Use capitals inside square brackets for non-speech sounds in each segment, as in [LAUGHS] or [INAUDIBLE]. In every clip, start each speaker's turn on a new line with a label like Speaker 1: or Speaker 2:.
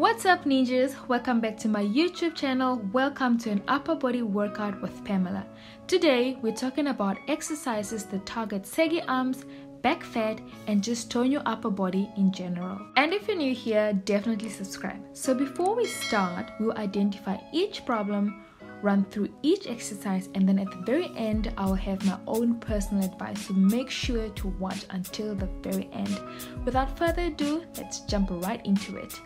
Speaker 1: What's up ninjas? Welcome back to my YouTube channel. Welcome to an upper body workout with Pamela. Today we're talking about exercises that target saggy arms, back fat and just tone your upper body in general. And if you're new here, definitely subscribe. So before we start, we'll identify each problem, run through each exercise and then at the very end I'll have my own personal advice so make sure to watch until the very end. Without further ado, let's jump right into it.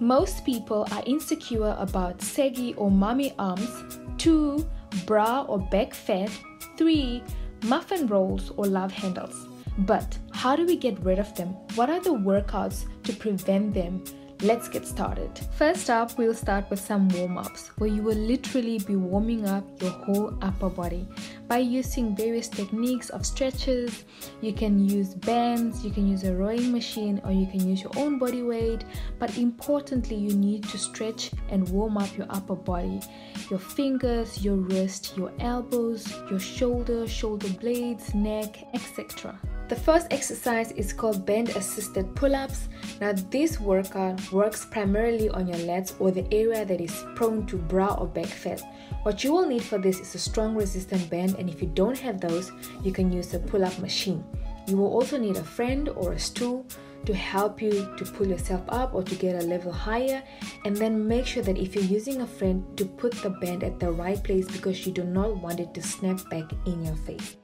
Speaker 1: Most people are insecure about saggy or mummy arms. 2. Bra or back fat. 3. Muffin rolls or love handles. But how do we get rid of them? What are the workouts to prevent them? Let's get started. First up, we'll start with some warm ups where you will literally be warming up your whole upper body by using various techniques of stretches. You can use bands, you can use a rowing machine, or you can use your own body weight. But importantly, you need to stretch and warm up your upper body your fingers, your wrist, your elbows, your shoulder, shoulder blades, neck, etc. The first exercise is called band assisted pull ups. Now, this workout works primarily on your lats or the area that is prone to bra or back fat. What you will need for this is a strong resistant band, and if you don't have those, you can use a pull up machine. You will also need a friend or a stool to help you to pull yourself up or to get a level higher and then make sure that if you're using a friend to put the band at the right place because you do not want it to snap back in your face.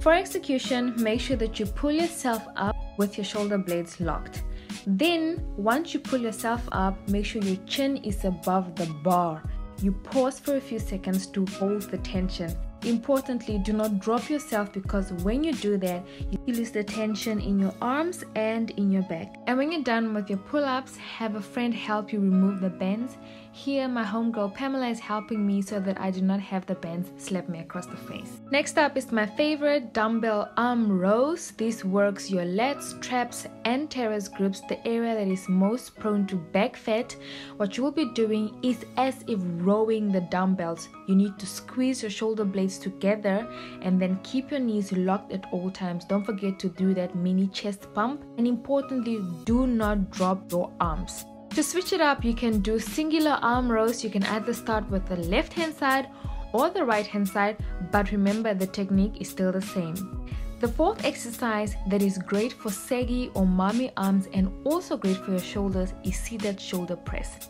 Speaker 1: For execution, make sure that you pull yourself up with your shoulder blades locked. Then, once you pull yourself up, make sure your chin is above the bar. You pause for a few seconds to hold the tension. Importantly, do not drop yourself because when you do that, you release the tension in your arms and in your back. And when you're done with your pull ups, have a friend help you remove the bands here, my homegirl Pamela is helping me so that I do not have the bands slap me across the face. Next up is my favorite dumbbell arm rows. This works your lats, traps, and teres groups, the area that is most prone to back fat. What you will be doing is as if rowing the dumbbells. You need to squeeze your shoulder blades together and then keep your knees locked at all times. Don't forget to do that mini chest pump. And importantly, do not drop your arms. To switch it up, you can do singular arm rows. You can either start with the left hand side or the right hand side, but remember the technique is still the same. The fourth exercise that is great for saggy or mummy arms and also great for your shoulders is seated shoulder press.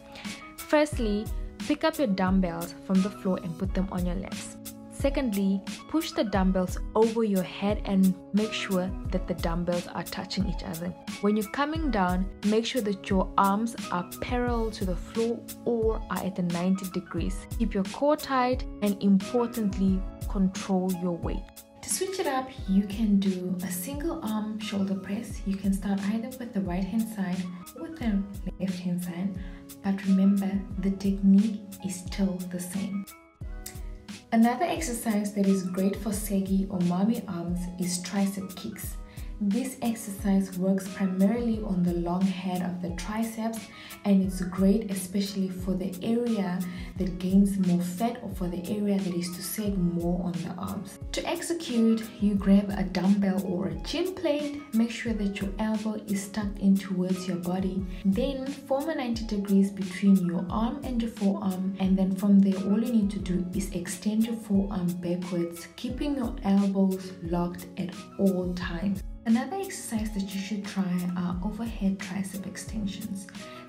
Speaker 1: Firstly, pick up your dumbbells from the floor and put them on your legs. Secondly, push the dumbbells over your head and make sure that the dumbbells are touching each other. When you're coming down, make sure that your arms are parallel to the floor or are at the 90 degrees. Keep your core tight and importantly, control your weight. To switch it up, you can do a single arm shoulder press. You can start either with the right hand side or with the the technique is still the same. Another exercise that is great for saggy or mummy arms is tricep kicks. This exercise works primarily on the long head of the triceps and it's great especially for the area that gains more fat or for the area that is to sag more on the arms. To execute, you grab a dumbbell or a gym plate, make sure that your elbow is tucked in towards your body, then form a 90 degrees between your arm and your forearm and then from there all you need to do is extend your forearm backwards, keeping your elbows locked at all times. Another exercise that you should try are overhead tricep extensions.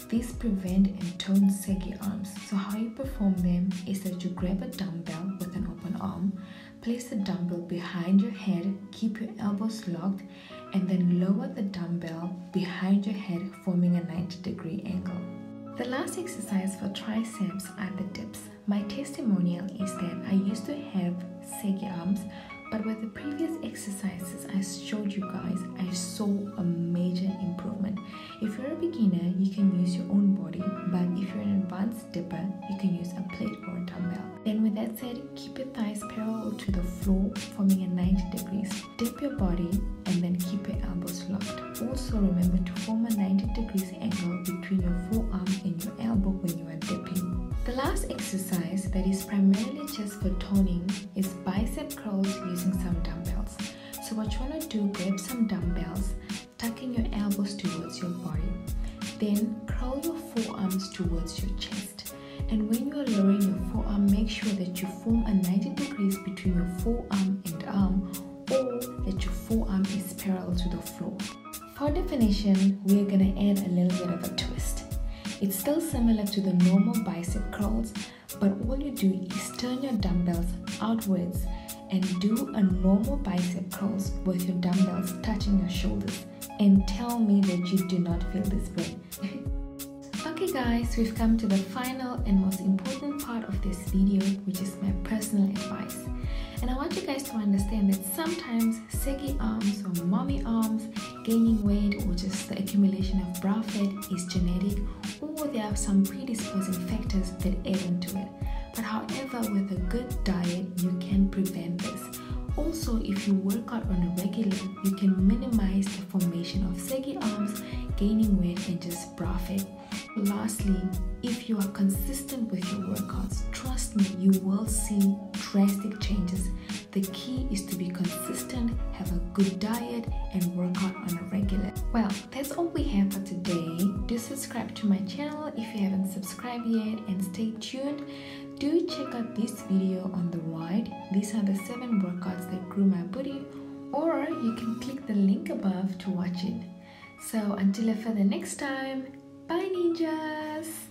Speaker 1: These prevent and tone saggy arms. So how you perform them is that you grab a dumbbell with an open arm, place the dumbbell behind your head, keep your elbows locked, and then lower the dumbbell behind your head forming a 90 degree angle. The last exercise for triceps are the dips. My testimonial is that I used to have saggy arms but with the previous exercises I showed you guys, I saw a major improvement. If you're a beginner, you can use your own body, but if you're an advanced dipper, you can use a plate or a dumbbell. Then with that said, keep your thighs parallel to the floor, forming a 90 degrees. Dip your body and then keep your elbows locked. Also remember to form a 90 degrees angle between your forearm and your elbow when you are dipping. The last exercise that is primarily just for toning some dumbbells. So what you want to do, grab some dumbbells, tucking your elbows towards your body. Then curl your forearms towards your chest. And when you are lowering your forearm, make sure that you form a 90 degrees between your forearm and arm or that your forearm is parallel to the floor. For definition, we're gonna add a little bit of a twist. It's still similar to the normal bicep curls, but all you do is turn your dumbbells outwards and do a normal bicep curls with your dumbbells touching your shoulders and tell me that you do not feel this way. [LAUGHS] okay guys, we've come to the final and most important part of this video which is my personal advice. And I want you guys to understand that sometimes saggy arms or mommy arms, gaining weight or just the accumulation of bra fat is genetic or there are some predisposing factors that add into it. But however, with a good diet, you can prevent this. Also, if you work out on a regular, you can minimize the formation of saggy arms, gaining weight, and just profit. Lastly, if you are consistent with your workouts, trust me, you will see drastic changes. The key is to be consistent, have a good diet, and work out on a regular. Well, that's all we have for today. Do subscribe to my channel if you haven't subscribed yet and stay tuned. Do check out this video on the right. These are the 7 workouts that grew my booty or you can click the link above to watch it. So until I further next time, bye ninjas!